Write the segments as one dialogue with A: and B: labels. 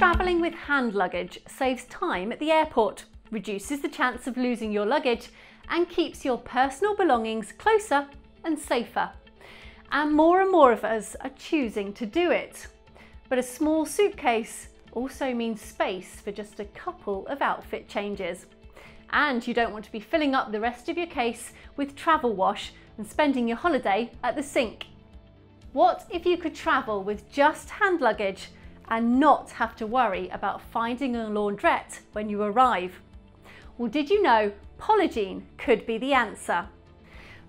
A: Travelling with hand luggage saves time at the airport, reduces the chance of losing your luggage and keeps your personal belongings closer and safer. And more and more of us are choosing to do it. But a small suitcase also means space for just a couple of outfit changes. And you don't want to be filling up the rest of your case with travel wash and spending your holiday at the sink. What if you could travel with just hand luggage and not have to worry about finding a laundrette when you arrive? Well, did you know Polygiene could be the answer?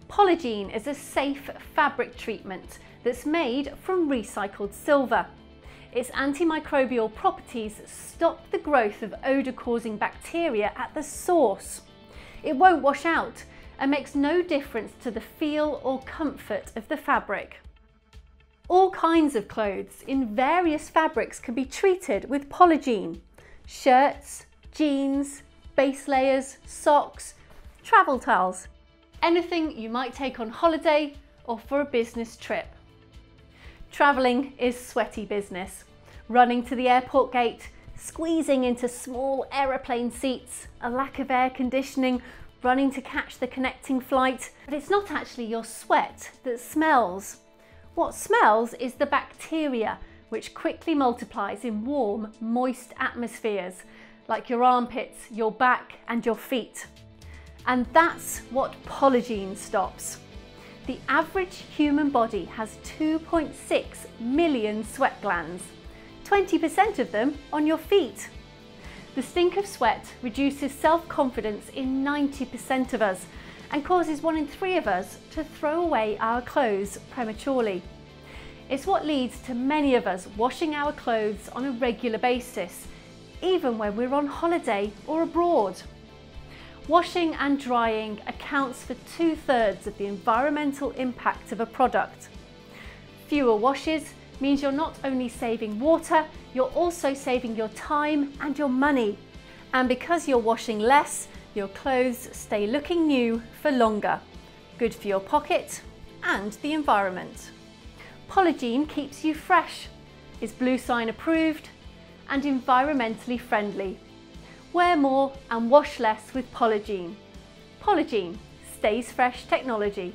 A: Polygiene is a safe fabric treatment that's made from recycled silver. Its antimicrobial properties stop the growth of odour-causing bacteria at the source. It won't wash out and makes no difference to the feel or comfort of the fabric. All kinds of clothes in various fabrics can be treated with Polygiene. Shirts, jeans, base layers, socks, travel towels, anything you might take on holiday or for a business trip. Travelling is sweaty business. Running to the airport gate, squeezing into small aeroplane seats, a lack of air conditioning, running to catch the connecting flight. But it's not actually your sweat that smells. What smells is the bacteria, which quickly multiplies in warm, moist atmospheres, like your armpits, your back and your feet. And that's what Polygiene stops. The average human body has 2.6 million sweat glands, 20% of them on your feet. The stink of sweat reduces self-confidence in 90% of us and causes one in three of us to throw away our clothes prematurely. It's what leads to many of us washing our clothes on a regular basis, even when we're on holiday or abroad. Washing and drying accounts for two thirds of the environmental impact of a product. Fewer washes means you're not only saving water, you're also saving your time and your money. And because you're washing less, your clothes stay looking new for longer. Good for your pocket and the environment. Polygiene keeps you fresh, is bluesign approved and environmentally friendly. Wear more and wash less with Polygiene. Polygiene stays fresh technology.